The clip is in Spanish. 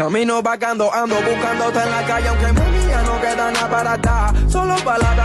Camino vagando, ando buscándote en la calle, aunque mami ya no queda nada para dar. Solo palabras.